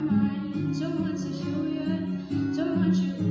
I don't want to show you, don't want you.